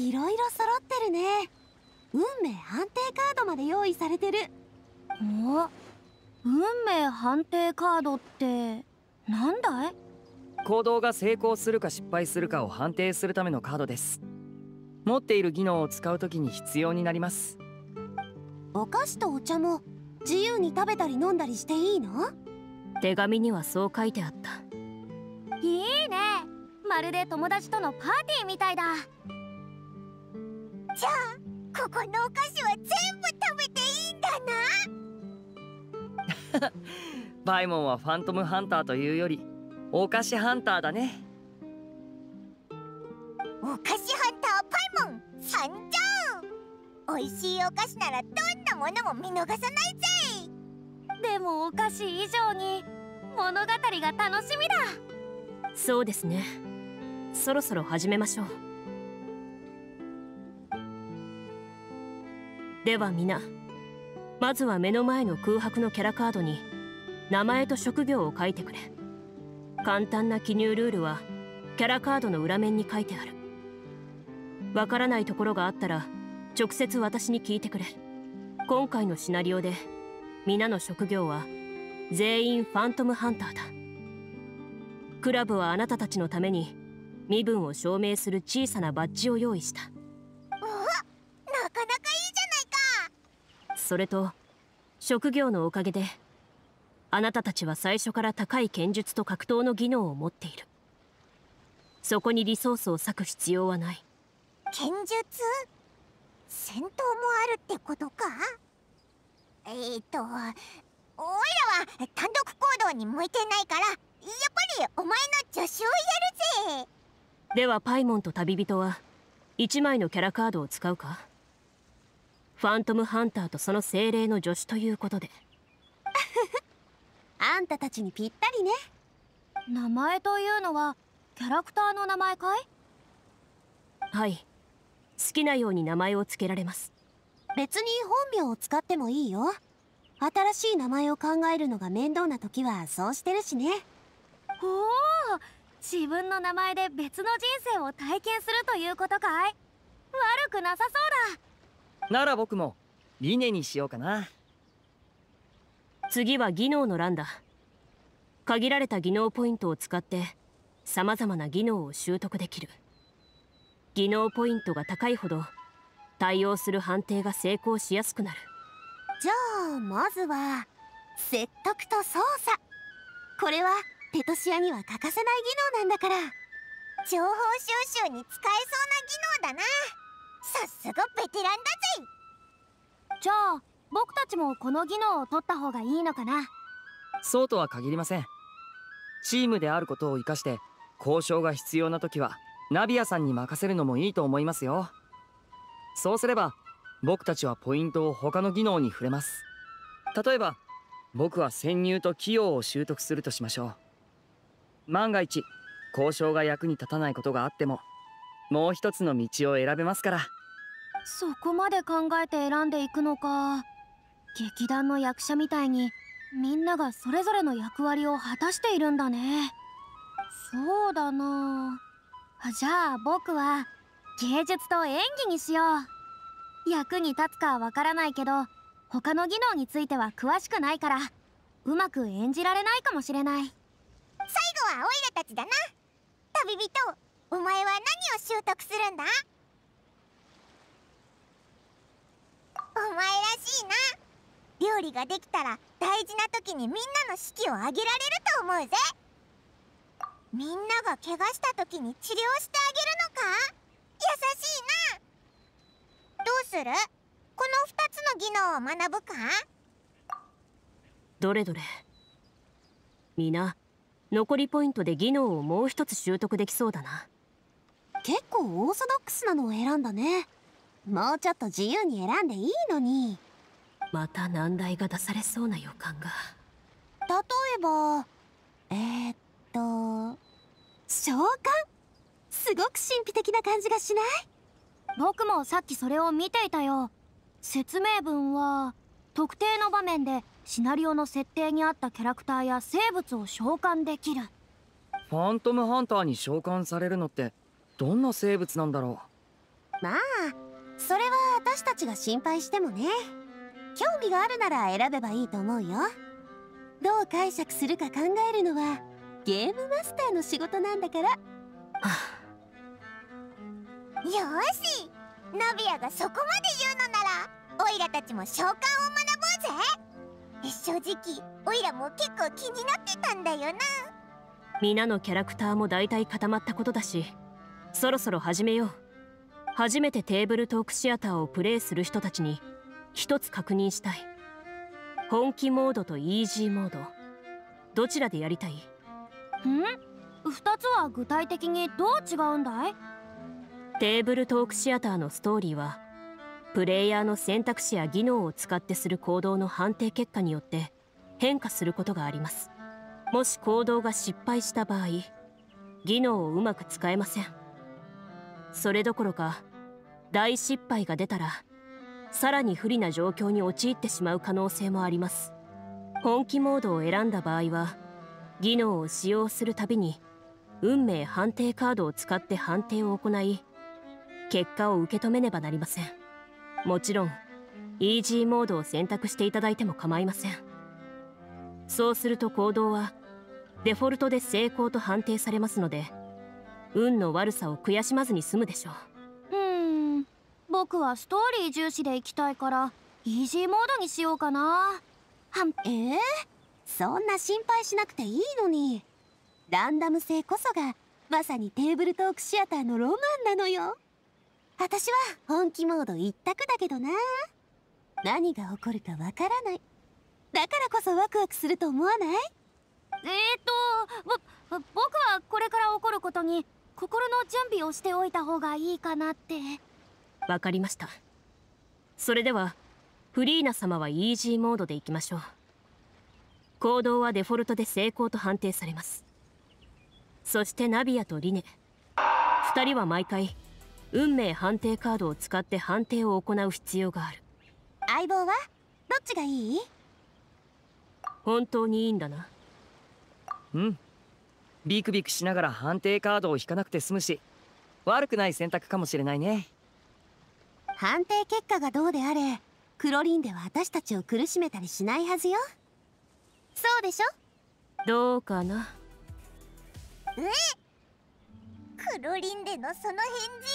いろいろ揃ってるね。運命判定カードまで用意されてる。お運命判定カードってなんだい？行動が成功するか失敗するかを判定するためのカードです。持っている技能を使う時に必要になります。お菓子とお茶も自由に食べたり飲んだりしていいの？手紙にはそう書いてあった。いいね。まるで友達とのパーティーみたいだじゃあここのお菓子は全部食べていいんだな？バイモンはファントムハンターというよりお菓子ハンターだね。お菓子ハンターパイモン参上美味しいお菓子ならどんなものも見逃さないぜ。でもお菓子以上に物語が楽しみだ。そうですね。そろそろ始めましょうでは皆まずは目の前の空白のキャラカードに名前と職業を書いてくれ。簡単な記入ルールはキャラカードの裏面に書いてある。わからないところがあったら直接私に聞いてくれ。今回のシナリオで皆の職業は全員ファントムハンターだ。クラブはあなたたちのために身分を証明する小さなバッジを用意した。それと職業のおかげであなたたちは最初から高い剣術と格闘の技能を持っている。そこにリソースを割く必要はない。剣術？戦闘もあるってことか？えー、っとおいらは単独行動に向いてないからやっぱりお前の助手をやるぜ。ではパイモンと旅人は1枚のキャラカードを使うか？ファントムハンターとその精霊の助手ということで。あんたたちにぴったりね。名前というのはキャラクターの名前かい？はい。好きなように名前を付けられます。別に本名を使ってもいいよ。新しい名前を考えるのが面倒な時はそうしてるしね。おお自分の名前で別の人生を体験するということかい？悪くなさそうだなら僕もリネにしようかな。次は技能の欄だ。限られた技能ポイントを使って様々な技能を習得できる。技能ポイントが高いほど対応する判定が成功しやすくなる。じゃあまずは説得と操作。これはテトシアには欠かせない技能なんだから。情報収集に使えそうな技能だなさすがベテランだぜ。じゃあ僕たちもこの技能を取った方がいいのかな？そうとは限りません。チームであることを生かして交渉が必要な時はナビアさんに任せるのもいいと思いますよ。そうすれば僕たちはポイントを他の技能に触れます。例えば僕は潜入と器用を習得するとしましょう。万が一交渉が役に立たないことがあってももう一つの道を選べますから。そこまで考えて選んでいくのか。劇団の役者みたいにみんながそれぞれの役割を果たしているんだね。そうだな。じゃあ僕は芸術と演技にしよう。役に立つかはわからないけど他の技能については詳しくないからうまく演じられないかもしれない。最後はオイラたちだな。旅人お前は何を習得するんだ？お前らしいな。料理ができたら大事な時にみんなの士気を上げられると思うぜ。みんなが怪我した時に治療してあげるのか？優しいな。どうする？この2つの技能を学ぶか？どれどれ。皆残りポイントで技能をもう一つ習得できそうだな。結構オーソドックスなのを選んだね。もうちょっと自由に選んでいいのに。また難題が出されそうな予感が。例えばえー、っと召喚？すごく神秘的な感じがしない？僕もさっきそれを見ていたよ。説明文は特定の場面でシナリオの設定に合ったキャラクターや生物を召喚できる。ファントムハンターに召喚されるのってどんな生物なんだろまあそれは私たちが心配してもね。興味があるなら選べばいいと思うよ。どう解釈するか考えるのはゲームマスターの仕事なんだから。よしナビアがそこまで言うのならオイラたちも召喚を学ぼうぜ。正直オイラも結構気になってたんだよな。皆のキャラクターも大体固まったことだしそろそろ始めよう。初めてテーブルトークシアターをプレイする人たちに一つ確認したい。本気モードとイージーモード。どちらでやりたい？ん？二つは具体的にどう違うんだい？テーブルトークシアターのストーリーはプレイヤーの選択肢や技能を使ってする行動の判定結果によって変化することがあります。もし行動が失敗した場合技能をうまく使えませんそれどころか大失敗が出たらさらに不利な状況に陥ってしまう可能性もあります。本気モードを選んだ場合は技能を使用するたびに運命判定カードを使って判定を行い結果を受け止めねばなりません。もちろんイージーモードを選択していただいても構いません。そうすると行動はデフォルトで成功と判定されますので運の悪さを悔しまずに済むでしょう。ーん。僕はストーリー重視でいきたいからイージーモードにしようかな。はんえー、そんな心配しなくていいのに。ランダム性こそがまさにテーブルトークシアターのロマンなのよ。私は本気モード一択だけどな。何が起こるかわからない。だからこそワクワクすると思わない？えーとぼ僕はこれから起こることに心の準備をしておいた方がいいかなって。わかりました。それではフリーナ様はイージーモードでいきましょう。行動はデフォルトで成功と判定されます。そしてナビアとリネ。2人は毎回運命判定カードを使って判定を行う必要がある。相棒は？どっちがいい？本当にいいんだな。うんビクビクしながら判定カードを引かなくて済むし悪くない選択かもしれないね。判定結果がどうであれクロリンでは私たちを苦しめたりしないはずよ。そうでしょ？どうかな？え？クロリンでのその返事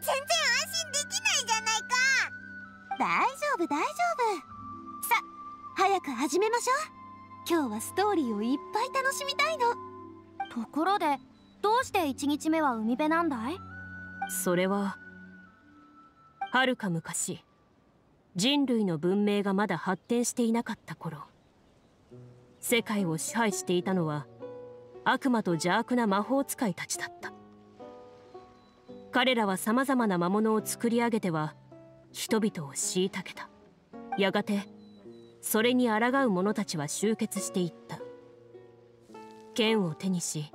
全然安心できないじゃないか。大丈夫大丈夫。さ早く始めましょう。今日はストーリーをいっぱい楽しみたいのところでどうして1日目は海辺なんだい？それははるか昔人類の文明がまだ発展していなかった頃世界を支配していたのは悪魔と邪悪な魔法使いたちだった。彼らはさまざまな魔物を作り上げては人々を虐げた。やがてそれに抗う者たちは集結していった。剣を手にし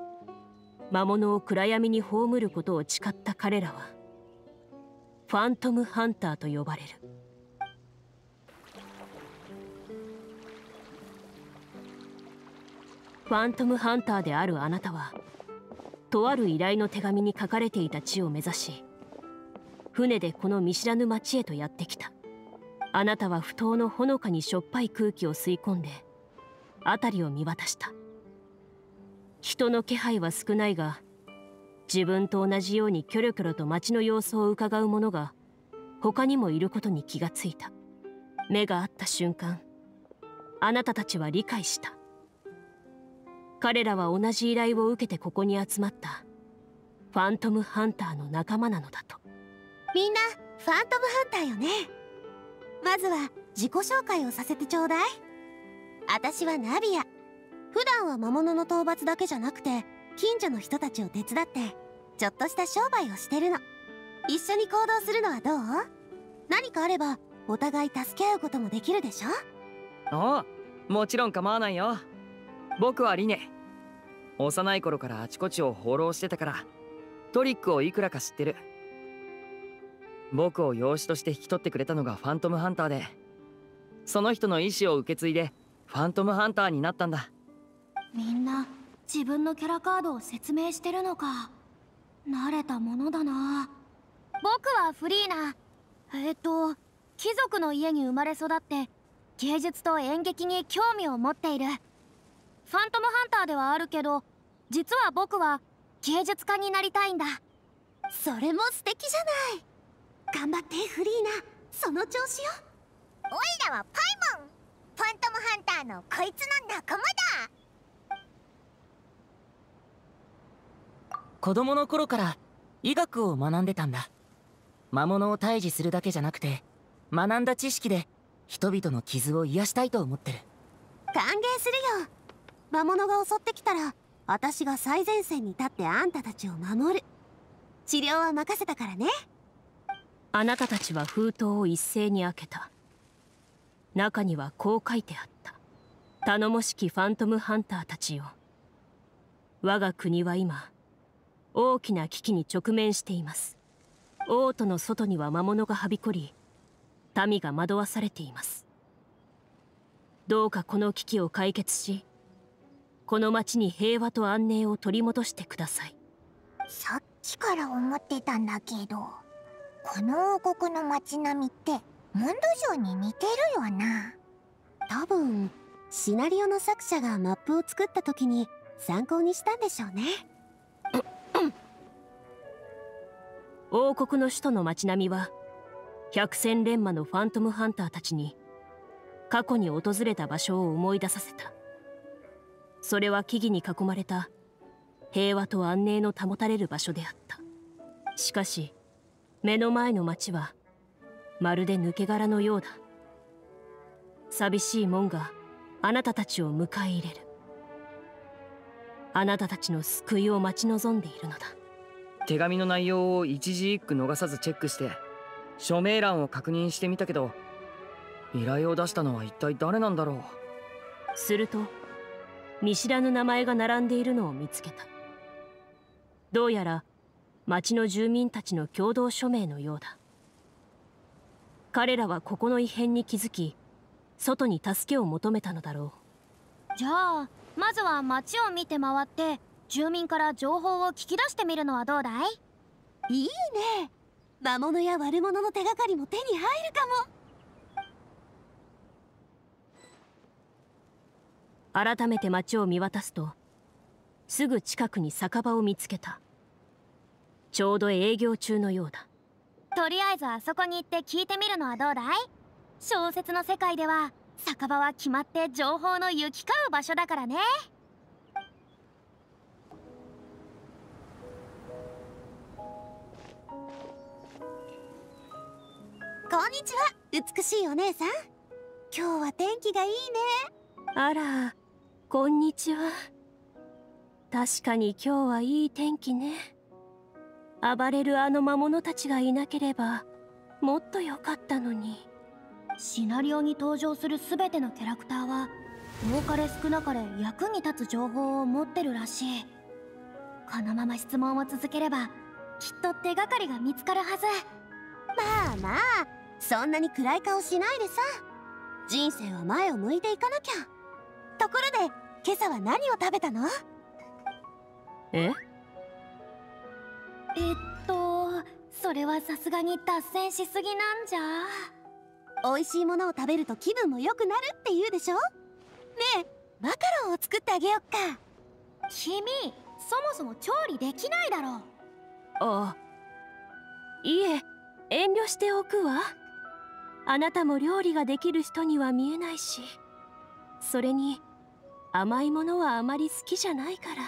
魔物を暗闇に葬ることを誓った彼らはファントムハンターと呼ばれる。ファントムハンターであるあなたはとある依頼の手紙に書かれていた地を目指し船でこの見知らぬ町へとやってきた。あなたは不当のほのかにしょっぱい空気を吸い込んで辺りを見渡した。人の気配は少ないが自分と同じようにキョロキョロと街の様子を伺う者が他にもいることに気がついた。目が合った瞬間あなたたちは理解した。彼らは同じ依頼を受けてここに集まったファントムハンターの仲間なのだと。みんなファントムハンターよね。まずは自己紹介をさせてちょうだい。私はナビア。普段は魔物の討伐だけじゃなくて近所の人たちを手伝ってちょっとした商売をしてるの。一緒に行動するのはどう？何かあればお互い助け合うこともできるでしょ？ああもちろん構わないよ。僕はリネ。幼い頃からあちこちを放浪してたからトリックをいくらか知ってる。僕を養子として引き取ってくれたのがファントムハンターでその人の意志を受け継いでファントムハンターになったんだ。みんな自分のキャラカードを説明してるのか。慣れたものだな。僕はフリーナえっと貴族の家に生まれ育って芸術と演劇に興味を持っている。ファントムハンターではあるけど実は僕は芸術家になりたいんだ。それも素敵じゃない。頑張ってフリーナその調子よ。おいらはパイモン。ファントムハンターのこいつの仲間だ。子供の頃から医学を学んでたんだ。魔物を退治するだけじゃなくて学んだ知識で人々の傷を癒したいと思ってる。歓迎するよ。魔物が襲ってきたら私が最前線に立ってあんたたちを守る。治療は任せたからね。あなたたちは封筒を一斉に開けた。中にはこう書いてあった。頼もしきファントムハンターたちよ。我が国は今大きな危機に直面しています。王都の外には魔物がはびこり民が惑わされています。どうかこの危機を解決しこの町に平和と安寧を取り戻してください。さっきから思ってたんだけどこの王国の街並みってモンド城に似てるよな。多分シナリオの作者がマップを作った時に参考にしたんでしょうね王国の首都の街並みは百戦錬磨のファントムハンターたちに過去に訪れた場所を思い出させた。それは木々に囲まれた平和と安寧の保たれる場所であった。しかし目の前の町はまるで抜け殻のようだ。寂しい門があなたたちを迎え入れる。あなたたちの救いを待ち望んでいるのだ。手紙の内容を一字一句逃さずチェックして署名欄を確認してみたけど依頼を出したのは一体誰なんだろう。すると見知らぬ名前が並んでいるのを見つけた。どうやら町の住民たちの共同署名のようだ。彼らはここの異変に気づき外に助けを求めたのだろう。じゃあまずは町を見て回って住民から情報を聞き出してみるのはどうだい？いいね。魔物や悪者の手がかりも手に入るかも。改めて町を見渡すとすぐ近くに酒場を見つけた。ちょうど営業中のようだ。とりあえずあそこに行って聞いてみるのはどうだい？小説の世界では酒場は決まって情報の行き交う場所だからねこんにちは。美しいお姉さん。今日は天気がいいね。あらこんにちは。確かに今日はいい天気ね。暴れるあの魔物たちがいなければもっと良かったのに。シナリオに登場する全てのキャラクターは多かれ少なかれ役に立つ情報を持ってるらしい。このまま質問を続ければきっと手がかりが見つかるはず。まあまあそんなに暗い顔しないでさ。人生は前を向いていかなきゃ。ところで今朝は何を食べたの？え？えっとそれはさすがに脱線しすぎなんじゃ。美味しいものを食べると気分も良くなるって言うでしょ？ねえマカロンを作ってあげよっか。君そもそも調理できないだろ。うあいえ遠慮しておくわあなたも料理ができる人には見えないしそれに甘いものはあまり好きじゃないから。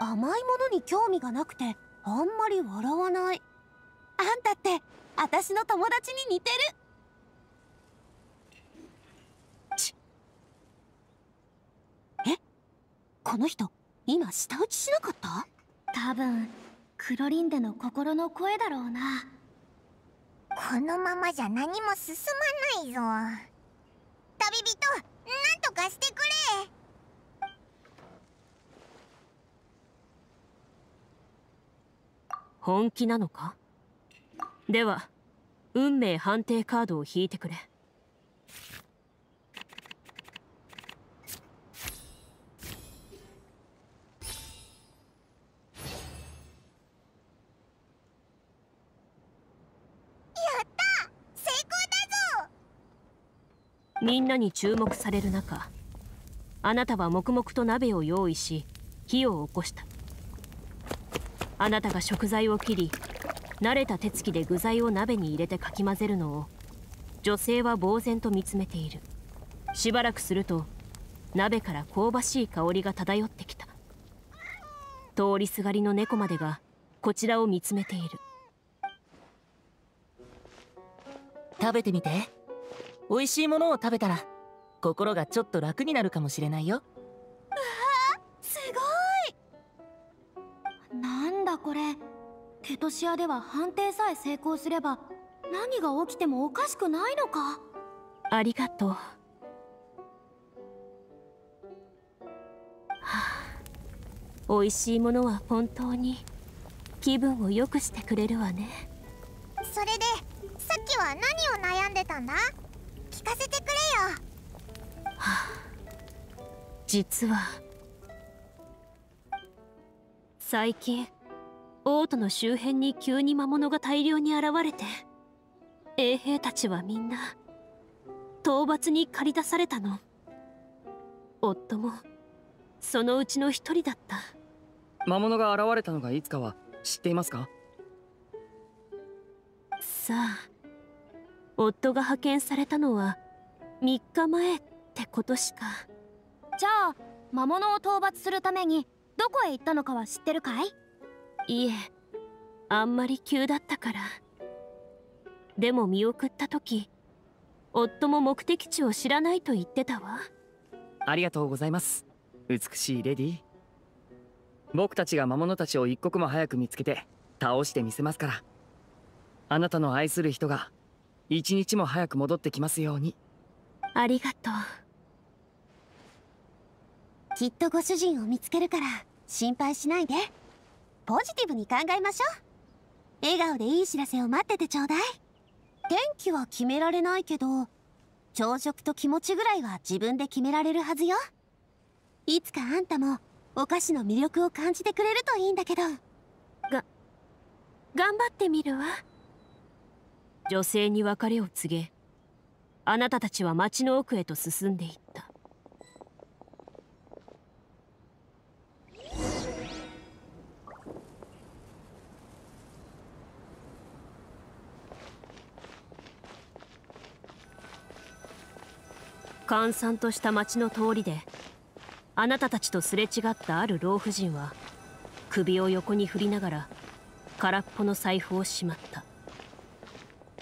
甘いものに興味がなくてあんまり笑わない。あんたって私の友達に似てる。え？この人今舌打ちしなかった？多分クロリンデの心の声だろうなこのままじゃ何も進まないぞ。旅人なんとかしてくれ。本気なのか？では運命判定カードを引いてくれ。みんなに注目される中あなたは黙々と鍋を用意し火を起こした。あなたが食材を切り慣れた手つきで具材を鍋に入れてかき混ぜるのを女性は呆然と見つめている。しばらくすると鍋から香ばしい香りが漂ってきた。通りすがりの猫までがこちらを見つめている。食べてみて。美味しいものを食べたら心がちょっと楽になるかもしれないよ。すなんだこれ。ケトシアでは判定さえ成功すれば何が起きてもおかしくないのか。ありがとう。はあ、美味しいものは本当に気分を良くしてくれるわね。それでさっきは何を悩んでたんだ？聞かせてくれよ。はあ、実は。最近王都の周辺に急に魔物が大量に現れて衛兵たちはみんな討伐に駆り出されたの。夫もそのうちの一人だった。魔物が現れたのがいつかは知っていますか？さあ夫が派遣されたのは3日前ってことしか。じゃあ魔物を討伐するためにどこへ行ったのかは知ってるかい？いえあんまり急だったから。でも見送った時夫も目的地を知らないと言ってたわ。ありがとうございます。美しいレディ僕たちが魔物たちを一刻も早く見つけて倒してみせますから。あなたの愛する人が一日も早く戻ってきますように。ありがとう。きっとご主人を見つけるから心配しないで。ポジティブに考えましょう。笑顔でいい知らせを待っててちょうだい。天気は決められないけど朝食と気持ちぐらいは自分で決められるはずよ。いつかあんたもお菓子の魅力を感じてくれるといいんだけど。が頑張ってみるわ。女性に別れを告げあなたたちは町の奥へと進んでいった。閑散とした町の通りであなたたちとすれ違ったある老婦人は首を横に振りながら空っぽの財布をしまった。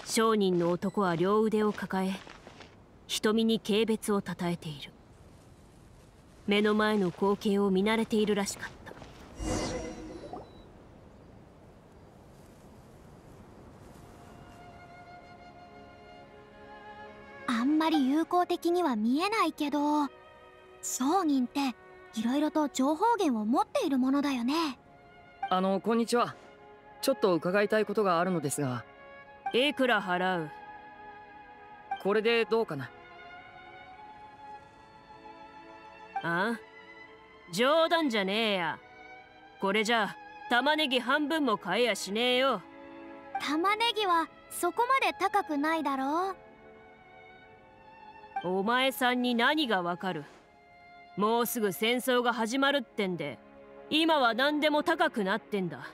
商人の男は両腕を抱え瞳に軽蔑をたたえている。目の前の光景を見慣れているらしかった。あんまり友好的には見えないけど商人っていろいろと情報源を持っているものだよね。あのこんにちは。ちょっと伺いたいことがあるのですがいくら払う？これでどうかな？あ？冗談じゃねえや。これじゃ玉ねぎ半分も買えやしねえよ。玉ねぎはそこまで高くないだろう？お前さんに何がわかる？もうすぐ戦争が始まるってんで。今は何でも高くなってんだ。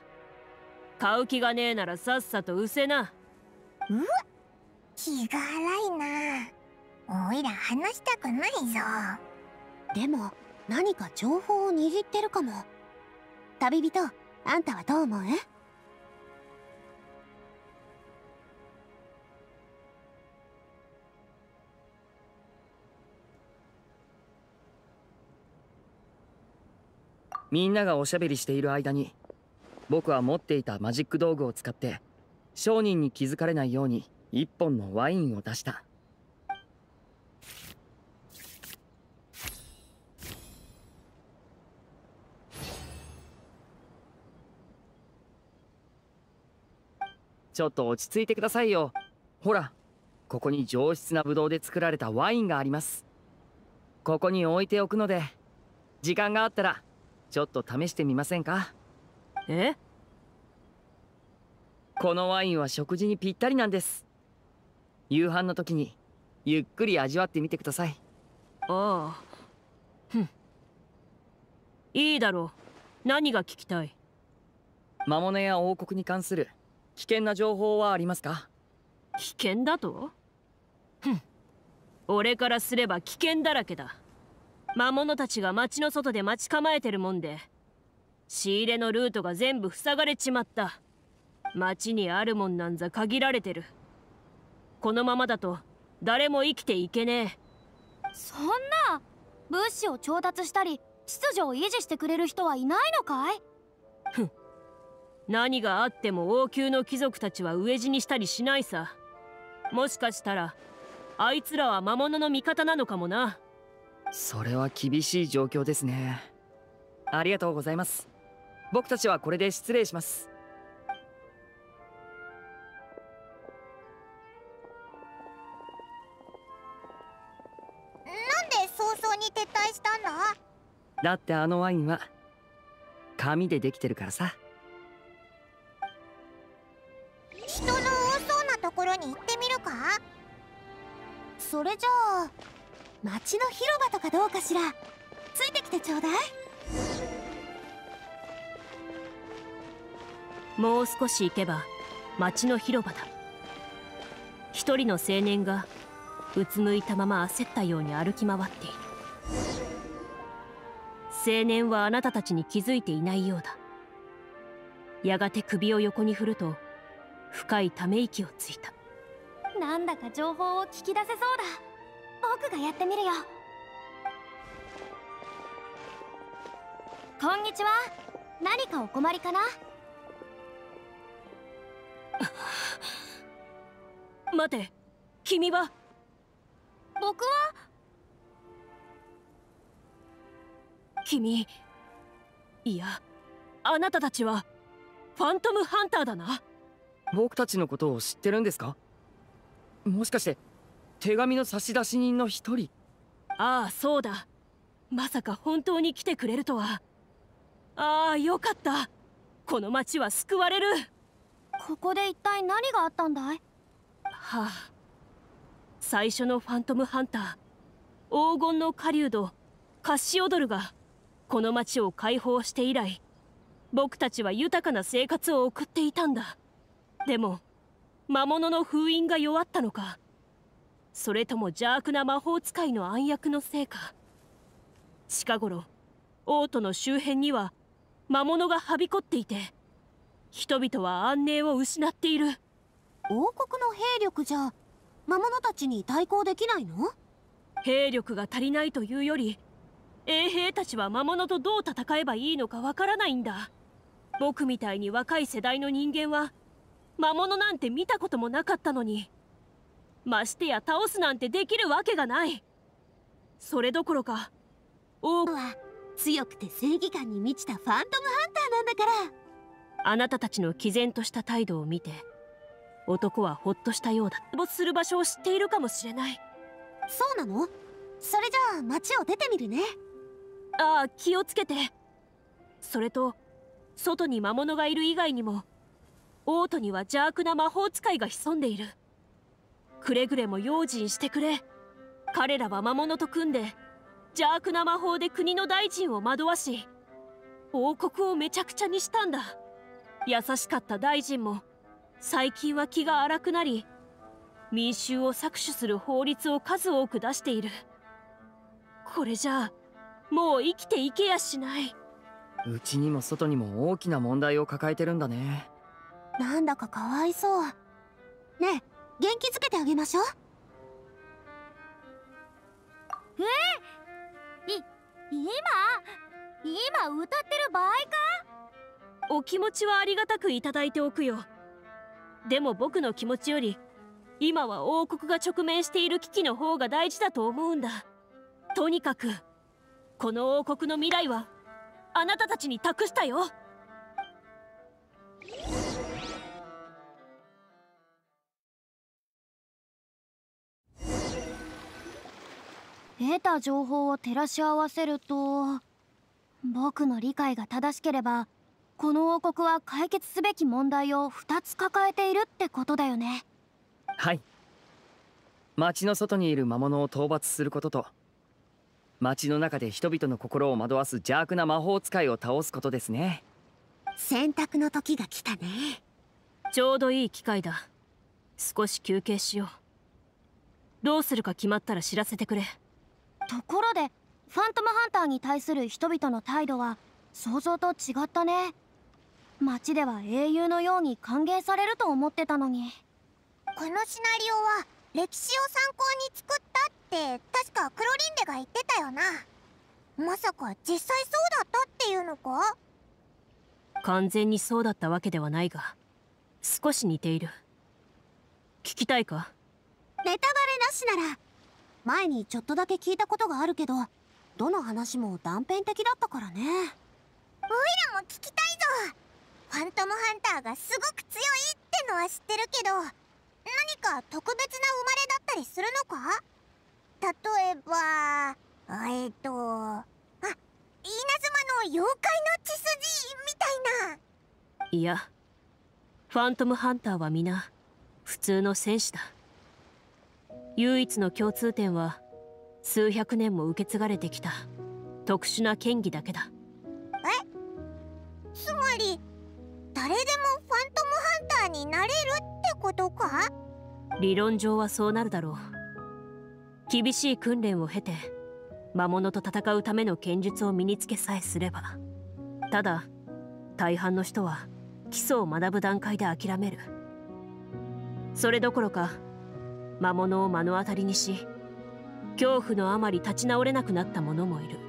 買う気がねえならさっさとうせなうわ気が荒いな。おいら話したくないぞ。でも何か情報を握ってるかも。旅人あんたはどう思う？みんながおしゃべりしている間に僕は持っていたマジック道具を使って商人に気づかれないように一本のワインを出した。ちょっと落ち着いてくださいよ。ほらここに上質なブドウで作られたワインがあります。ここに置いておくので時間があったらちょっと試してみませんか？え？このワインは食事にぴったりなんです。夕飯の時にゆっくり味わってみてください。ああ。ふん。いいだろう。何が聞きたい？魔物や王国に関する危険な情報はありますか？危険だと？ふん。俺からすれば危険だらけだ。魔物たちが町の外で待ち構えてるもんで仕入れのルートが全部塞がれちまった町にあるもんなんざ限られてる。このままだと誰も生きていけねえ。そんな物資を調達したり秩序を維持してくれる人はいないのかい？ふん。何があっても王宮の貴族たちは飢え死にしたりしないさ。もしかしたらあいつらは魔物の味方なのかもな。それは厳しい状況ですね。ありがとうございます。僕たちはこれで失礼します撤退したんだ。だってあのワインは紙でできてるからさ。人の多そうなところに行ってみるか？それじゃあ町の広場とかどうかしら？ついてきてちょうだい。もう少し行けば町の広場だ。一人の青年がうつむいたまま焦ったように歩き回っている青年はあなたたちに気づいていないようだ。やがて首を横に振ると深いため息をついた。なんだか情報を聞き出せそうだ。僕がやってみるよ。こんにちは。何かお困りかな？待て君は？僕は？君。いやあなたたちはファントムハンターだな。僕たちのことを知ってるんですか？もしかして手紙の差出人の一人？ああそうだ。まさか本当に来てくれるとは。ああよかった。この町は救われる。ここで一体何があったんだい？はあ。最初のファントムハンター黄金の狩人カッシオドルがこの町を解放して以来僕たちは豊かな生活を送っていたんだ。でも魔物の封印が弱ったのかそれとも邪悪な魔法使いの暗躍のせいか。近頃王都の周辺には魔物がはびこっていて人々は安寧を失っている。王国の兵力じゃ魔物たちに対抗できないの？兵力が足りないというより衛兵たちは魔物とどう戦えばいいのかわからないんだ。僕みたいに若い世代の人間は魔物なんて見たこともなかったのに。ましてや倒すなんてできるわけがない。それどころか王は強くて正義感に満ちたファントムハンターなんだから。あなたたちの毅然とした態度を見て男はほっとしたようだ。没する場所を知っているかもしれない。そうなの？それじゃあ街を出てみるねああ気をつけて。それと外に魔物がいる以外にも王都には邪悪な魔法使いが潜んでいる。くれぐれも用心してくれ。彼らは魔物と組んで邪悪な魔法で国の大臣を惑わし王国をめちゃくちゃにしたんだ。優しかった大臣も最近は気が荒くなり民衆を搾取する法律を数多く出している。これじゃあもう生きていけやしない。うちにも外にも大きな問題を抱えてるんだね。なんだかかわいそう。ねえ元気づけてあげましょう。え？い今？今歌ってる場合か？お気持ちはありがたくいただいておくよ。でも僕の気持ちより今は王国が直面している危機の方が大事だと思うんだ。とにかくこの王国の未来はあなたたちに託したよ。得た情報を照らし合わせると僕の理解が正しければこの王国は解決すべき問題を2つ抱えているってことだよね。はい。町の外にいる魔物を討伐することと町の中で人々の心を惑わす邪悪な魔法使いを倒すことですね。選択の時が来たね。ちょうどいい機会だ。少し休憩しよう。どうするか決まったら知らせてくれ。ところでファントムハンターに対する人々の態度は想像と違ったね。街では英雄のように歓迎されると思ってたのに。このシナリオは歴史を参考に作ったって確かクロリンデが言ってたよな。まさか実際そうだったっていうのか？完全にそうだったわけではないが少し似ている。聞きたいか？ネタバレなしなら前にちょっとだけ聞いたことがあるけどどの話も断片的だったからね。オイラも聞きたいぞ。ファントムハンターがすごく強いってのは知ってるけど何か特別な生まれだったりするのか？例えばえっとあ稲妻の妖怪の血筋みたいな。いやファントムハンターは皆普通の戦士だ。唯一の共通点は数百年も受け継がれてきた特殊な剣技だけだ。え？つまり誰でもファントムハンターになれるってことか？理論上はそうなるだろう。厳しい訓練を経て魔物と戦うための剣術を身につけさえすればただ大半の人は基礎を学ぶ段階で諦める。それどころか魔物を目の当たりにし恐怖のあまり立ち直れなくなった者もいる。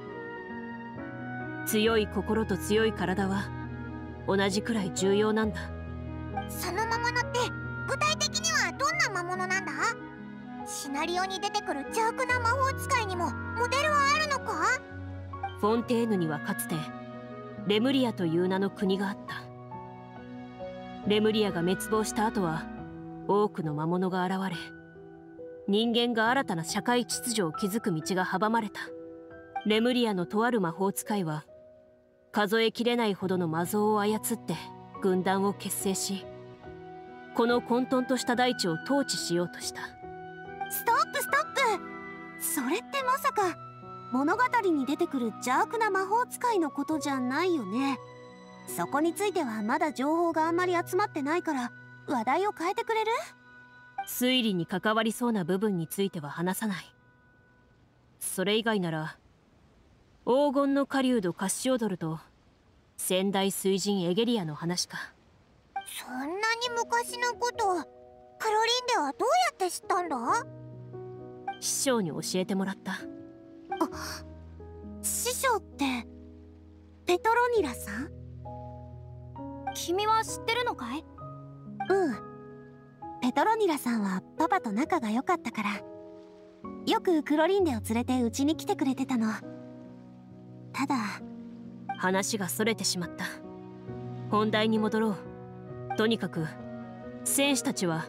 強い心と強い体は同じくらい重要なんだ。その魔物って具体的にはどんな魔物なんだ？シナリオに出てくる邪悪な魔法使いにもモデルはあるのか？フォンテーヌにはかつてレムリアという名の国があった。レムリアが滅亡した後は多くの魔物が現れ人間が新たな社会秩序を築く道が阻まれた。レムリアのとある魔法使いは数えきれないほどの魔像を操って軍団を結成しこの混沌とした大地を統治しようとした。ストップストップ。それってまさか物語に出てくる邪悪な魔法使いのことじゃないよね。そこについてはまだ情報があんまり集まってないから話題を変えてくれる？推理に関わりそうな部分については話さない。それ以外なら黄金の狩人カッシオドルと仙台水神エゲリアの話か。そんなに昔のことクロリンデはどうやって知ったんだ？師匠に教えてもらった。師匠ってペトロニラさん？君は知ってるのかい？うん。ペトロニラさんはパパと仲が良かったからよくクロリンデを連れてうちに来てくれてたの。ただ話がそれてしまった。本題に戻ろう。とにかく戦士たちは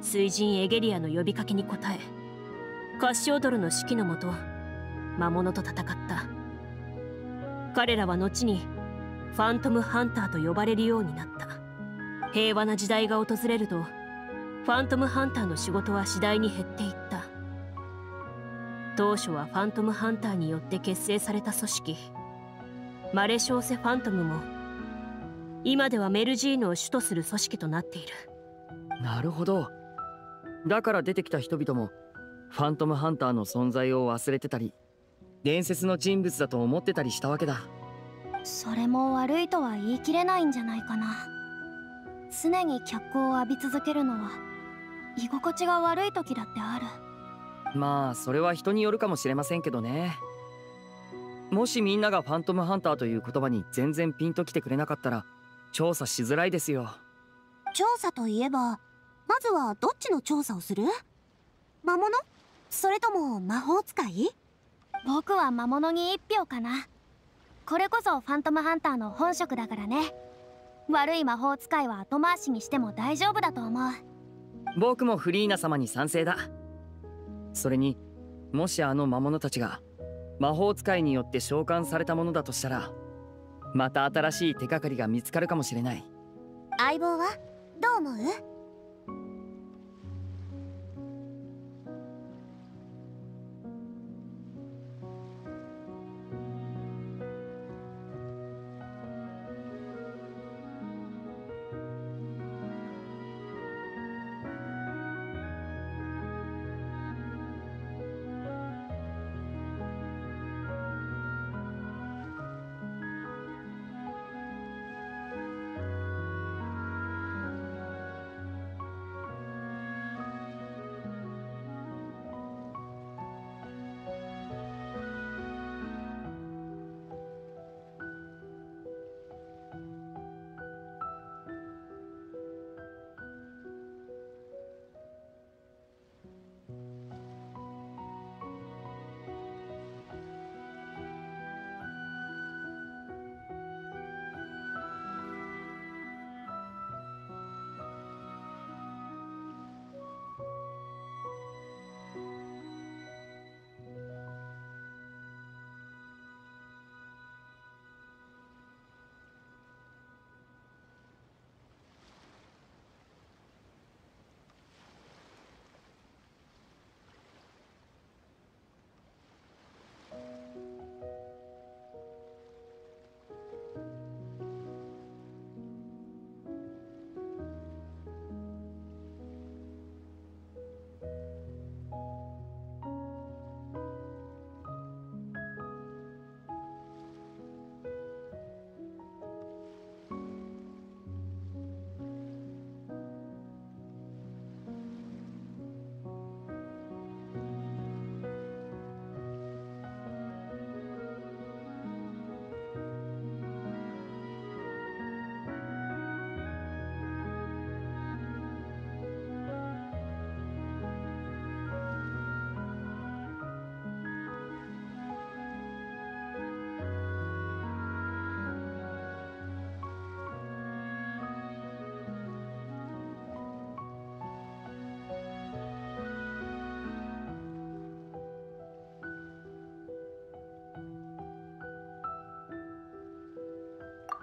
水神エゲリアの呼びかけに応えカッシオドルの指揮のもと魔物と戦った。彼らは後にファントムハンターと呼ばれるようになった。平和な時代が訪れるとファントムハンターの仕事は次第に減っていった。当初はファントムハンターによって結成された組織。マレショーセ・ファントムも今ではメルジーヌを主とする組織となっている。なるほど。だから出てきた人々もファントムハンターの存在を忘れてたり伝説の人物だと思ってたりしたわけだ。それも悪いとは言い切れないんじゃないかな。常に脚光を浴び続けるのは居心地が悪い時だってある。まあそれは人によるかもしれませんけどねもしみんながファントムハンターという言葉に全然ピンときてくれなかったら調査しづらいですよ。調査といえばまずはどっちの調査をする？魔物？それとも魔法使い？僕は魔物に一票かな。これこそファントムハンターの本職だからね。悪い魔法使いは後回しにしても大丈夫だと思う。僕もフリーナ様に賛成だ。それにもしあの魔物たちが魔法使いによって召喚されたものだとしたらまた新しい手がかりが見つかるかもしれない。相棒はどう思う？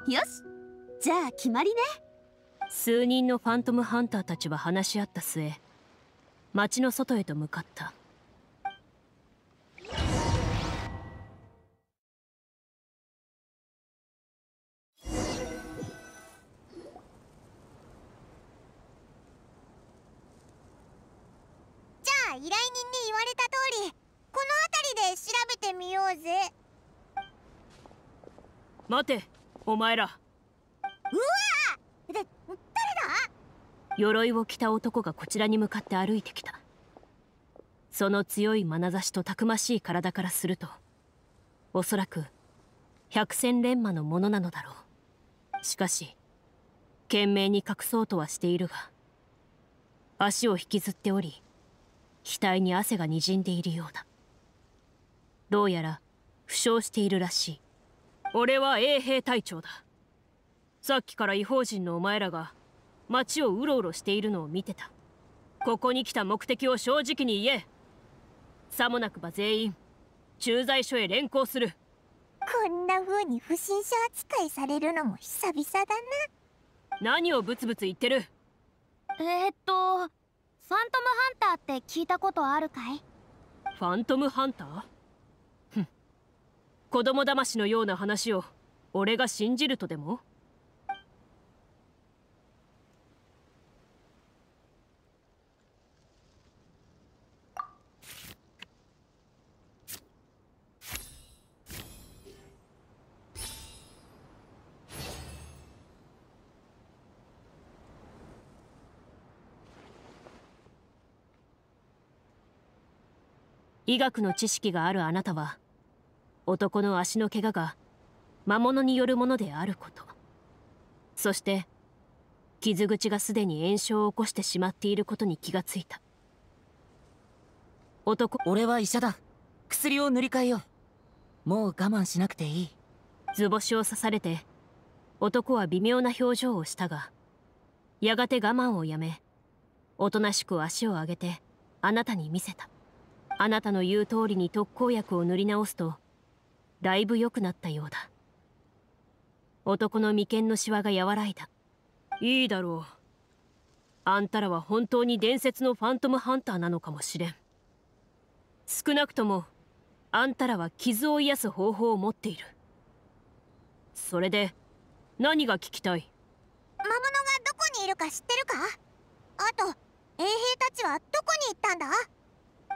よし。じゃあ決まりね。数人のファントムハンターたちは話し合った末町の外へと向かった。じゃあ依頼人に言われた通りこの辺りで調べてみようぜ。待てお前ら。で誰だ？鎧を着た男がこちらに向かって歩いてきた。その強い眼差しとたくましい体からするとおそらく百戦錬磨のものなのだろう。しかし懸命に隠そうとはしているが足を引きずっており額に汗がにじんでいるようだ。どうやら負傷しているらしい俺は衛兵隊長だ。さっきから異邦人のお前らが街をうろうろしているのを見てた。ここに来た目的を正直に言え。さもなくば全員駐在所へ連行する。こんな風に不審者扱いされるのも久々だな。何をブツブツ言ってる。えー、っとファントムハンターって聞いたことあるかい？ファントムハンター？子供騙しのような話を俺が信じるとでも？医学の知識があるあなたは男の足の怪我が魔物によるものであること。そして傷口がすでに炎症を起こしてしまっていることに気がついた。男俺は医者だ。薬を塗り替えよう。もう我慢しなくていい。図星を刺されて男は微妙な表情をしたがやがて我慢をやめおとなしく足を上げてあなたに見せた。あなたの言う通りに特効薬を塗り直すとだいぶ良くなったようだ。男の眉間のシワが和らいだ。いいだろう。あんたらは本当に伝説のファントムハンターなのかもしれん。少なくともあんたらは傷を癒す方法を持っている。それで何が聞きたい？魔物がどこにいるか知ってるか？あと衛兵たちはどこに行ったんだ？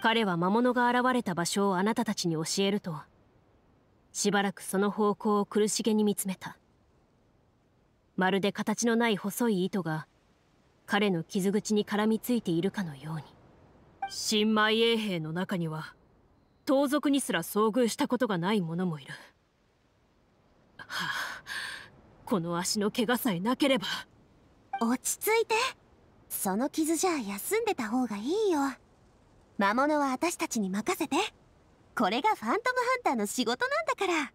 彼は魔物が現れた場所をあなたたちに教えるとしばらくその方向を苦しげに見つめた。まるで形のない細い糸が彼の傷口に絡みついているかのように。新米衛兵の中には盗賊にすら遭遇したことがない者もいる。はあこの足の怪我さえなければ。落ち着いて。その傷じゃ休んでた方がいいよ。魔物は私たちに任せて。これがファントムハンターの仕事なんだから。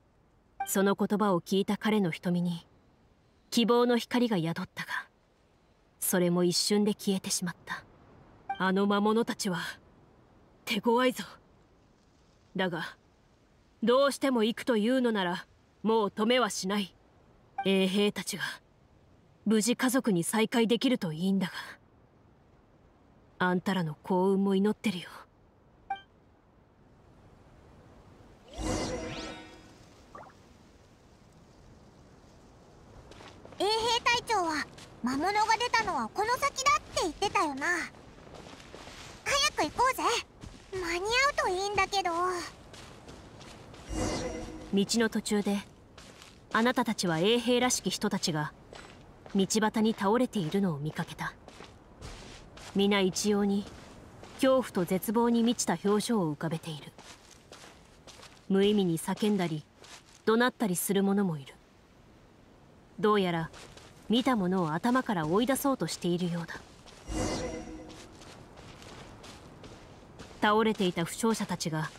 その言葉を聞いた彼の瞳に希望の光が宿ったがそれも一瞬で消えてしまった。あの魔物たちは手強いぞ。だがどうしても行くというのならもう止めはしない。衛兵たちが無事家族に再会できるといいんだがあんたらの幸運も祈ってるよ。衛兵隊長は魔物が出たのはこの先だって言ってたよな。早く行こうぜ。間に合うといいんだけど。道の途中であなたたちは衛兵らしき人たちが道端に倒れているのを見かけた。皆一様に恐怖と絶望に満ちた表情を浮かべている。無意味に叫んだり怒鳴ったりする者もいる。どうやら見たものを頭から追い出そうとしているようだ。倒れていた負傷者たちが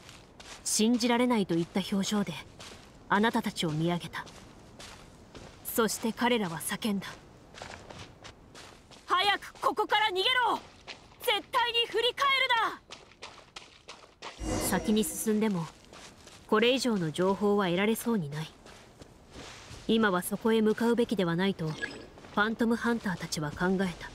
信じられないといった表情であなたたちを見上げた。そして彼らは叫んだ。早くここから逃げろ！絶対に振り返るな！先に進んでもこれ以上の情報は得られそうにない。今はそこへ向かうべきではないとファントムハンターたちは考えた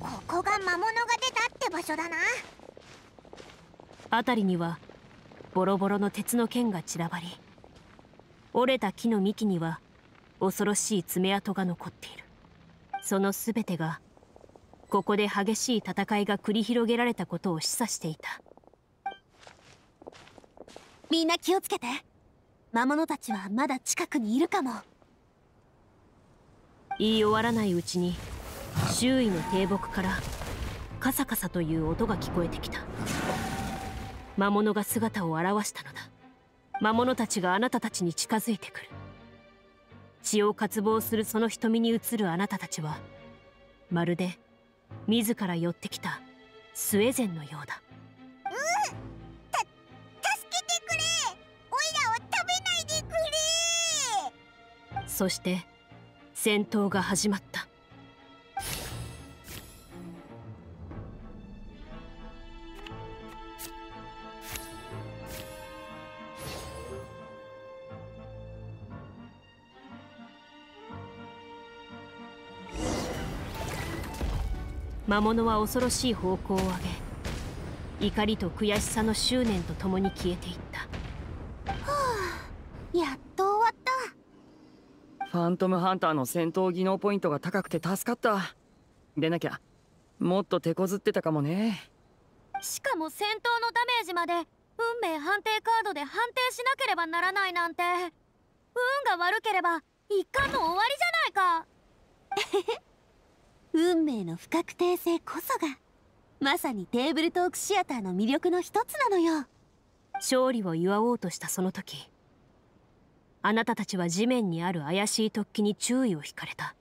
ここが魔物が出たって場所だな。辺りにはボロボロの鉄の剣が散らばり折れた木の幹には恐ろしい爪痕が残っている。その全てがここで激しい戦いが繰り広げられたことを示唆していた。みんな気をつけて。魔物たちはまだ近くにいるかも。言い終わらないうちに周囲の低木からカサカサという音が聞こえてきた。魔物が姿を現したのだ。魔物たちがあなたたちに近づいてくる。血を渇望するその瞳に映るあなたたちはまるで自ら寄ってきたスウェーゼンのようだ。助けてくれ。オイラを食べないでくれ。そして戦闘が始まった魔物は恐ろしい方向を上げ怒りと悔しさの執念とともに消えていった。やっと終わった。ファントムハンターの戦闘技能ポイントが高くて助かった。でなきゃもっと手こずってたかもね。しかも戦闘のダメージまで運命判定カードで判定しなければならないなんて。運が悪ければ一巻の終わりじゃないか運命の不確定性こそがまさにテーブルトークシアターの魅力の一つなのよ。勝利を祝おうとしたその時あなたたちは地面にある怪しい突起に注意を引かれた。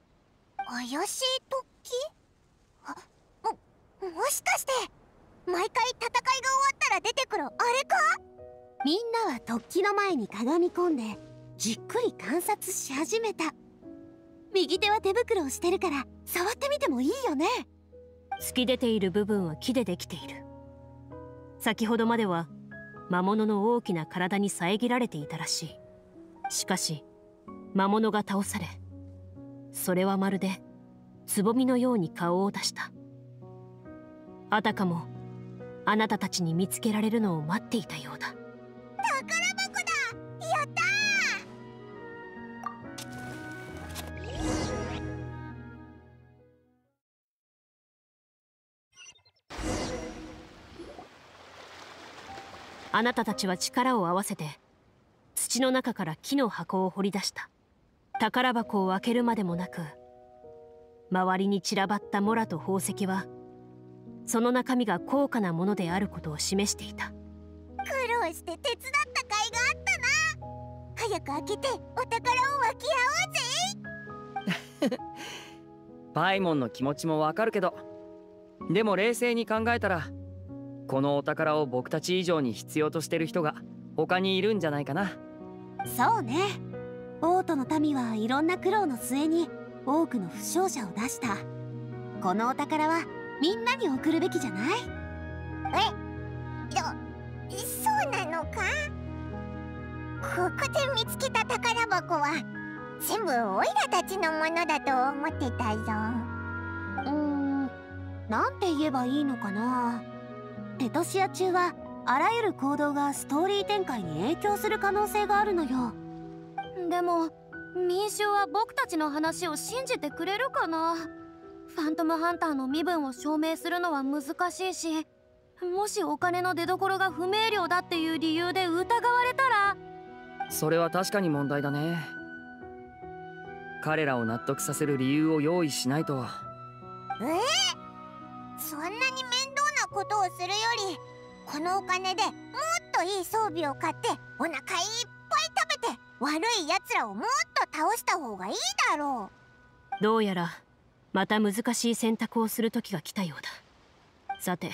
怪しい突起？あももしかして毎回戦いが終わったら出てくるあれか？みんなは突起の前にかがみ込んでじっくり観察し始めた右手は手袋をしてるから触ってみてもいいよね。突き出ている部分は木でできている。先ほどまでは魔物の大きな体に遮られていたらしい。しかし魔物が倒されそれはまるでつぼみのように顔を出した。あたかもあなたたちに見つけられるのを待っていたようだ。宝箱あなたたちは力を合わせて土の中から木の箱を掘り出した。宝箱を開けるまでもなく周りに散らばったモラと宝石はその中身が高価なものであることを示していた。苦労して手伝った甲斐があったな。早く開けてお宝を分け合おうぜ。パイモンの気持ちもわかるけどでも冷静に考えたらこのお宝を僕たち以上に必要としてる人が他にいるんじゃないかな。そうね。王都の民はいろんな苦労の末に多くの負傷者を出した。このお宝はみんなに送るべきじゃない？えそうなのか？ここで見つけた宝箱は全部オイラたちのものだと思ってたぞ。うーんなんて言えばいいのかな。テトシア中はあらゆる行動がストーリー展開に影響する可能性があるのよ。でも民衆は僕たちの話を信じてくれるかな。ファントムハンターの身分を証明するのは難しいしもしお金の出所が不明瞭だっていう理由で疑われたら。それは確かに問題だね彼らを納得させる理由を用意しないと。えそんなに面倒なことをするよりこのお金でもっといい装備を買ってお腹いっぱい食べて悪い奴らをもっと倒した方がいいだろう。どうやらまた難しい選択をする時が来たようだ。さて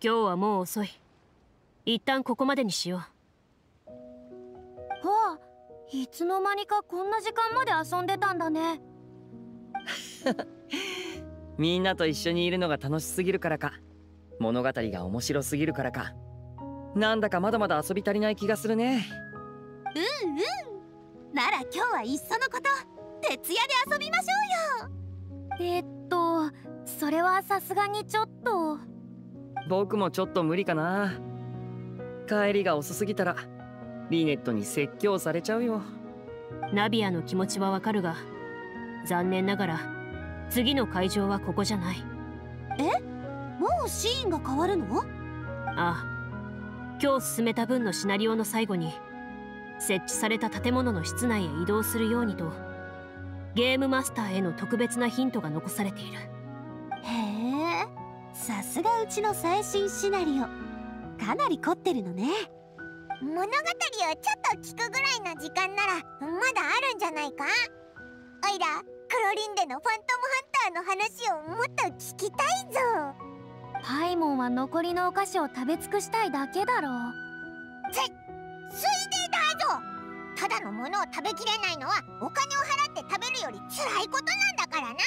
今日はもう遅い。一旦ここまでにしよう。はあいつの間にかこんな時間まで遊んでたんだね。みんなと一緒にいるのが楽しすぎるからか。物語が面白すぎるからか。なんだかまだまだ遊び足りない気がするね。うんうん。なら今日はいっそのこと徹夜で遊びましょうよ。えっとそれはさすがにちょっと。僕もちょっと無理かな。帰りが遅すぎたらリネットに説教されちゃうよ。ナビアの気持ちはわかるが残念ながら次の会場はここじゃない。え？もうシーンが変わるの？ああ。今日進めた分のシナリオの最後に設置された建物の室内へ移動するようにとゲームマスターへの特別なヒントが残されている。へえ。さすがうちの最新シナリオ。かなり凝ってるのね物語をちょっと聞くぐらいの時間ならまだあるんじゃないか？おいらクロリンでのファントムハンターの話をもっと聞きたいぞ。パイモンは残りのお菓子を食べ尽くしたいだけだろう。つついでだぞ。ただのものを食べきれないのはお金を払って食べるより辛いことなんだからな。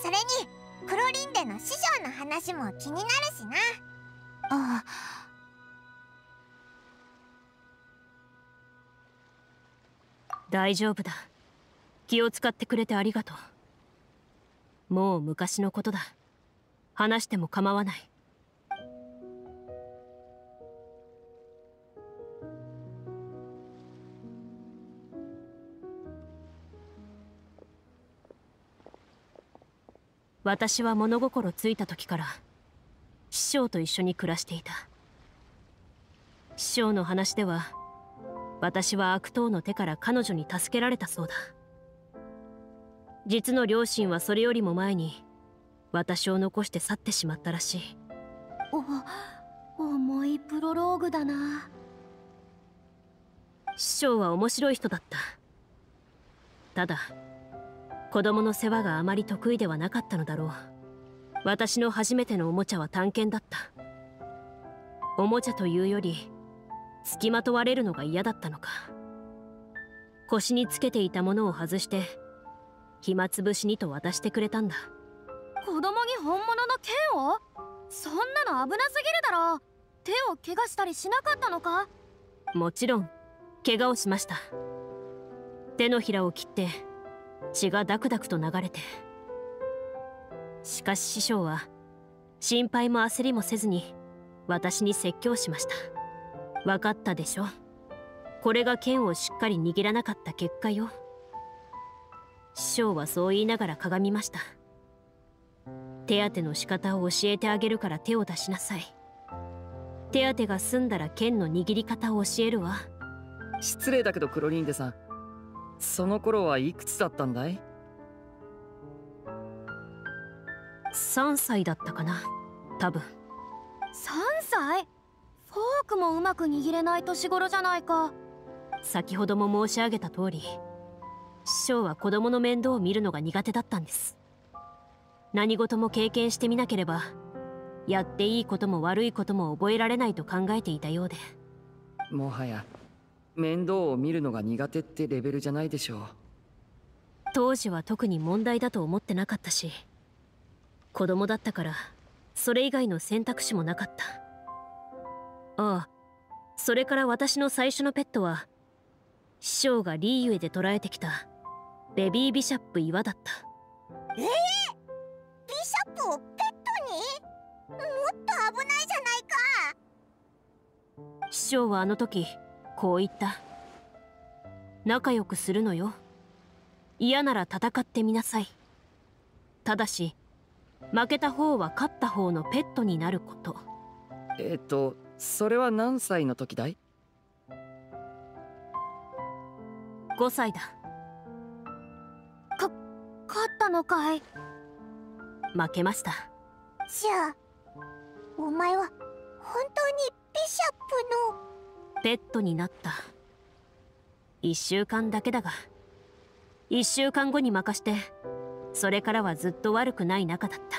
それにクロリンでの師匠の話も気になるしな。ああ大丈夫だ。気を使ってくれてありがとう。もう昔のことだ。話しても構わない。私は物心ついた時から師匠と一緒に暮らしていた。師匠の話では私は悪党の手から彼女に助けられたそうだ。実の両親はそれよりも前に私を残して去ってしまったらしい。お重いプロローグだな。師匠は面白い人だった。ただ子供の世話があまり得意ではなかったのだろう。私の初めてのおもちゃは探検だった。おもちゃというより付きまとわれるのが嫌だったのか。腰につけていたものを外して暇つぶしにと渡してくれたんだ。子供に本物の剣を？そんなの危なすぎるだろ。手を怪我したりしなかったのか？もちろん怪我をしました。手のひらを切って血がダクダクと流れて。しかし師匠は心配も焦りもせずに私に説教しました分かったでしょ。これが剣をしっかり握らなかった結果よ。師匠はそう言いながら鏡ました。手当ての仕方を教えてあげるから手を出しなさい。手当てが済んだら剣の握り方を教えるわ。失礼だけどクロリンデさんその頃はいくつだったんだい？3歳だったかな多分。3歳？フォークもうまく握れない年頃じゃないか。先ほども申し上げた通り師匠は子供の面倒を見るのが苦手だったんです。何事も経験してみなければやっていいことも悪いことも覚えられないと考えていたようで。もはや面倒を見るのが苦手ってレベルじゃないでしょう。当時は特に問題だと思ってなかったし子供だったからそれ以外の選択肢もなかったああそれから私の最初のペットは師匠がリーユエで捕らえてきたベビービシャップ岩だった。ええ？ー、ビシャップをペットに？もっと危ないじゃないか。師匠はあの時こう言った。仲良くするのよ。嫌なら戦ってみなさい。ただし負けた方は勝った方のペットになること。えっとそれは何歳の時だい？5歳だ。か勝ったのかい？負けました。じゃあお前は本当にビシャップの？ペットになった。1週間だけだが。1週間後に任してそれからはずっと悪くない仲だった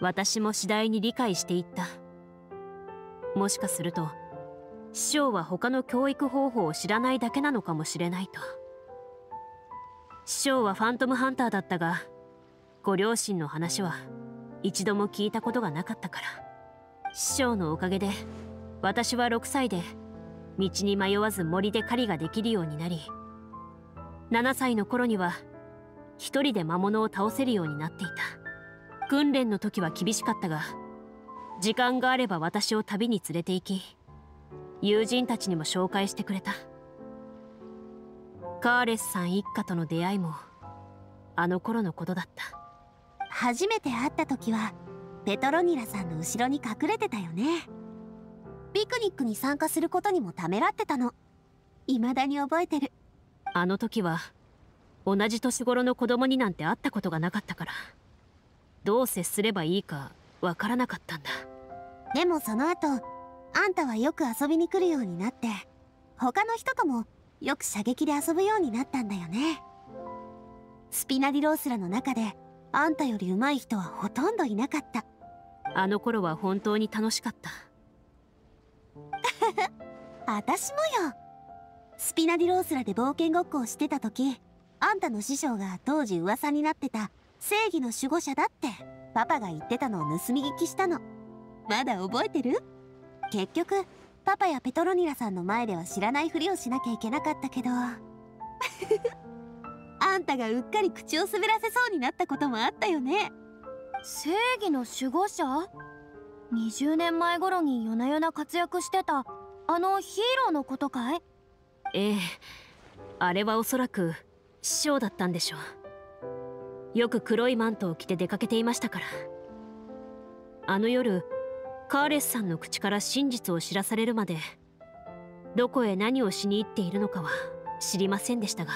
私も次第に理解していった。もしかすると師匠は他の教育方法を知らないだけなのかもしれないと。師匠はファントムハンターだったがご両親の話は一度も聞いたことがなかったから。師匠のおかげで私は6歳で道に迷わず森で狩りができるようになり7歳の頃には一人で魔物を倒せるようになっていた。訓練の時は厳しかったが時間があれば私を旅に連れて行き友人たちにも紹介してくれた。カーレスさん一家との出会いもあの頃のことだった。初めて会った時はペトロニラさんの後ろに隠れてたよね。ピクニックに参加することにもためらってたの。未だに覚えてる。あの時は同じ年頃の子供になんて会ったことがなかったからどう接すればいいかわからなかったんだ。でもその後あんたはよく遊びに来るようになって他の人ともよく射撃で遊ぶようになったんだよね。スピナディロースラの中であんたより上手い人はほとんどいなかった。あの頃は本当に楽しかった。私もよ。スピナディロースラで冒険ごっこをしてた時あんたの師匠が当時噂になってた正義の守護者だってパパが言ってたのを盗み聞きしたの。まだ覚えてる？結局パパやペトロニラさんの前では知らないふりをしなきゃいけなかったけど。あんたがうっかり口を滑らせそうになったこともあったよね。正義の守護者？20年前頃に夜な夜な活躍してたあのヒーローのことかい？ええあれはおそらく師匠だったんでしょうよく黒いマントを着て出かけていましたから。あの夜カーレスさんの口から真実を知らされるまでどこへ何をしに行っているのかは知りませんでしたが。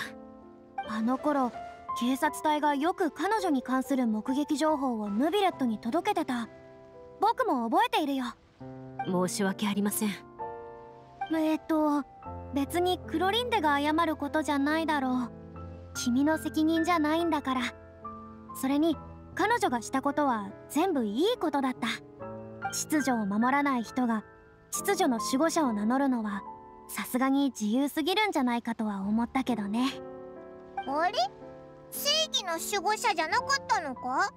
あの頃警察隊がよく彼女に関する目撃情報をヌビレットに届けてた。僕も覚えているよ。申し訳ありません。えっと別にクロリンデが謝ることじゃないだろう。君の責任じゃないんだからそれに彼女がしたことは全部いいことだった。秩序を守らない人が秩序の守護者を名乗るのはさすがに自由すぎるんじゃないかとは思ったけどね。あれ正義の守護者じゃなかったのか？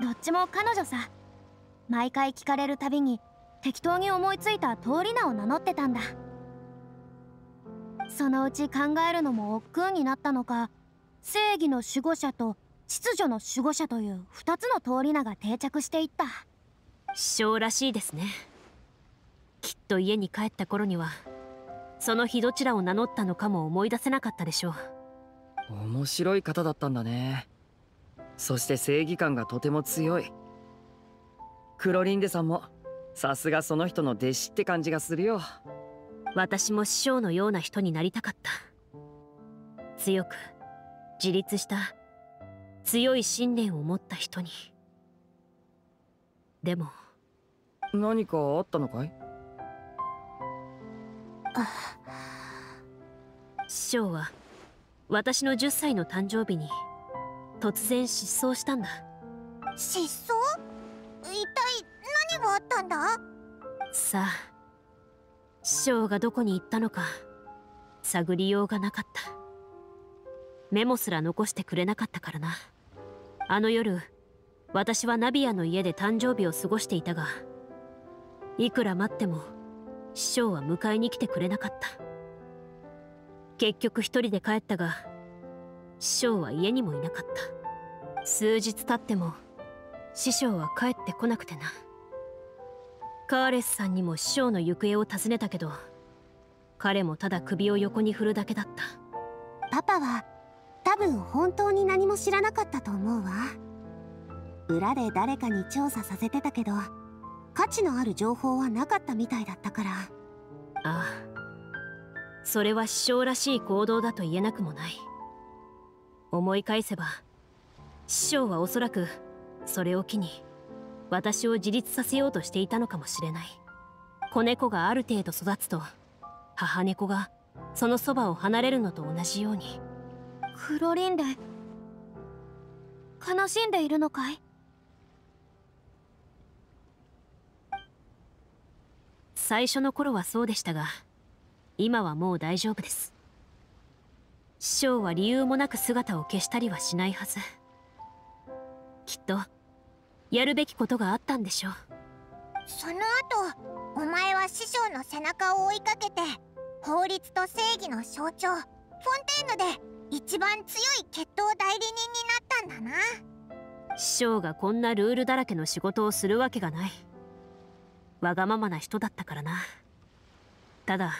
どっちも彼女さ。毎回聞かれるたびに適当に思いついた通り名を名乗ってたんだ。そのうち考えるのも億劫になったのか正義の守護者と秩序の守護者という2つの通り名が定着していった。師匠らしいですね。きっと家に帰った頃にはその日どちらを名乗ったのかも思い出せなかったでしょう。面白い方だったんだね。そして正義感がとても強い。クロリンデさんもさすがその人の弟子って感じがするよ。私も師匠のような人になりたかった。強く自立した強い信念を持った人に。でも。何かあったのかい？師匠は私の10歳の誕生日に。突然失踪したんだ。失踪？一体何があったんだ？さあ師匠がどこに行ったのか。探りようがなかったメモすら残してくれなかったからな。あの夜私はナビアの家で誕生日を過ごしていたがいくら待っても師匠は迎えに来てくれなかった。結局一人で帰ったが師匠は家にもいなかった。数日経っても師匠は帰ってこなくてな。カーレスさんにも師匠の行方を尋ねたけど彼もただ首を横に振るだけだった。パパは多分本当に何も知らなかったと思うわ。裏で誰かに調査させてたけど価値のある情報はなかったみたいだったから。ああ。それは師匠らしい行動だと言えなくもない。思い返せば師匠はおそらくそれを機に私を自立させようとしていたのかもしれない。子猫がある程度育つと母猫がそのそばを離れるのと同じように。クロリンデ。悲しんでいるのかい？最初の頃はそうでしたが今はもう大丈夫です。師匠は理由もなく姿を消したりはしないはず。きっとやるべきことがあったんでしょう。その後お前は師匠の背中を追いかけて法律と正義の象徴フォンテーヌで一番強い決闘代理人になったんだな。師匠がこんなルールだらけの仕事をするわけがない。わがままな人だったからな。ただ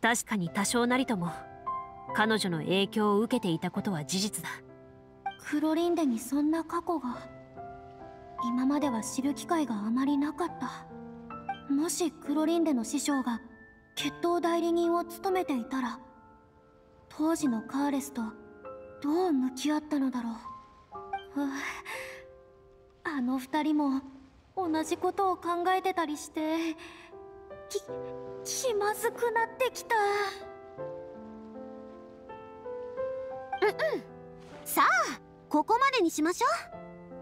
確かに多少なりとも彼女の影響を受けていたことは事実だ。クロリンデにそんな過去が今までは知る機会があまりなかった。もしクロリンデの師匠が決闘代理人を務めていたら当時のカーレスとどう向き合ったのだろう。うあの二人も同じことを考えてたりしてき気まずくなってきた。うんうん。さあここまでにしましょう。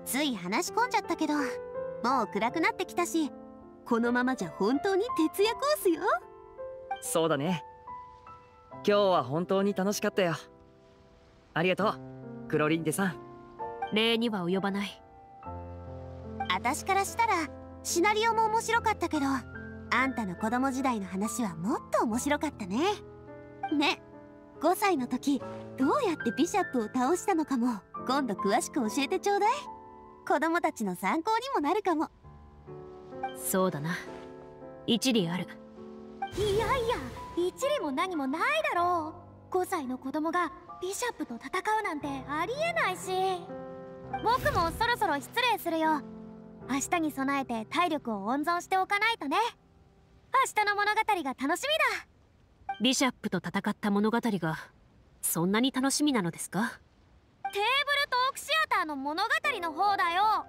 つい話し込んじゃったけどもう暗くなってきたしこのままじゃ本当に徹夜コースよ。そうだね今日は本当に楽しかったよ。ありがとうクロリンデさん。礼には及ばない。私からしたらシナリオも面白かったけどあんたの子供時代の話はもっと面白かったね。ね。5歳の時どうやってビシャップを倒したのかも今度詳しく教えてちょうだい。子供たちの参考にもなるかも。そうだな。一理ある。いやいや一理も何もないだろう。5歳の子供がビシャップと戦うなんてありえないし。僕もそろそろ失礼するよ。明日に備えて体力を温存しておかないとね。明日の物語が楽しみだ。ビシャップと戦った物語がそんなに楽しみなのですか？テーブルトークシアターの物語の方だよ